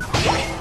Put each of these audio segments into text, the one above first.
Yeah.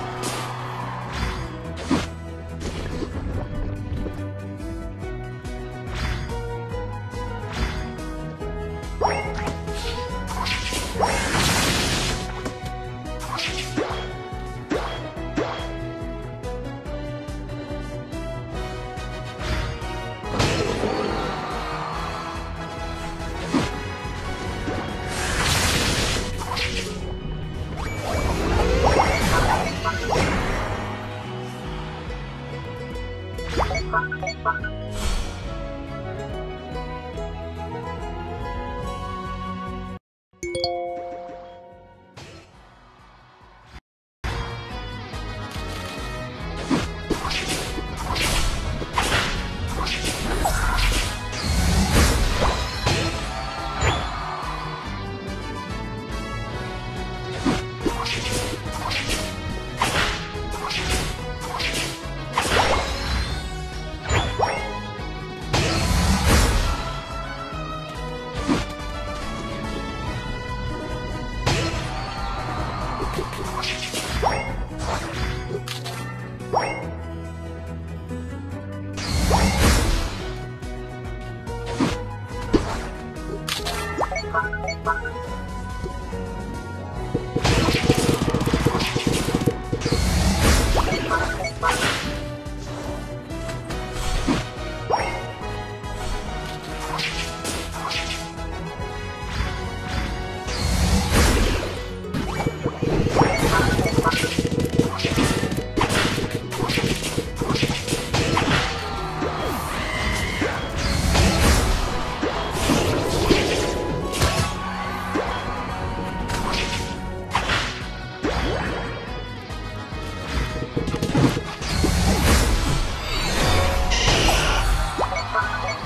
Bye.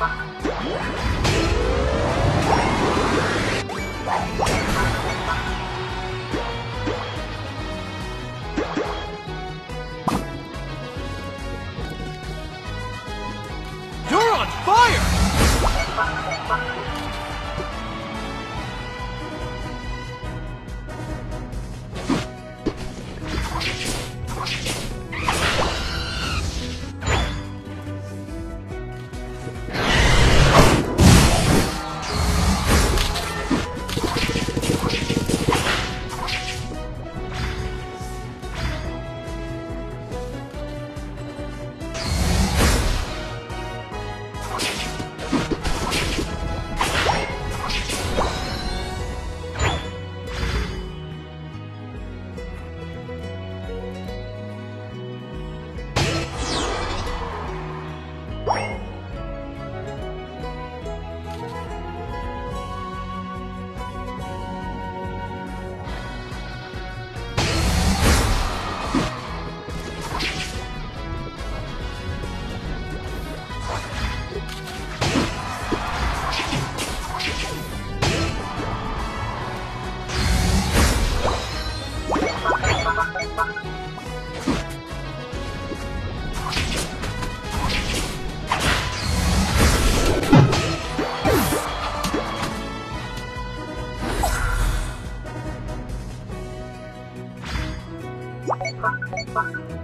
봐.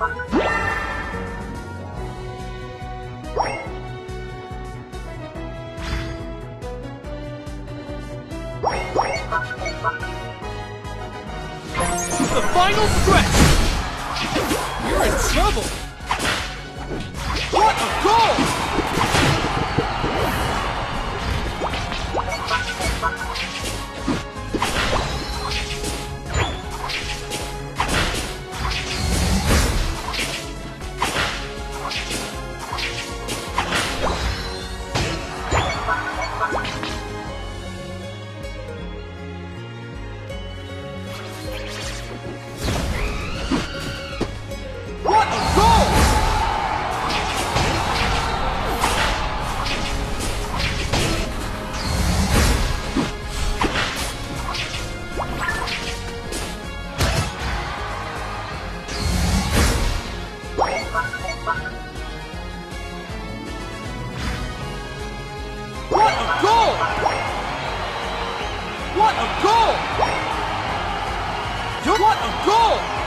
The final stretch! You're in trouble! What a goal! What a goal! What a goal! What a goal! What a goal!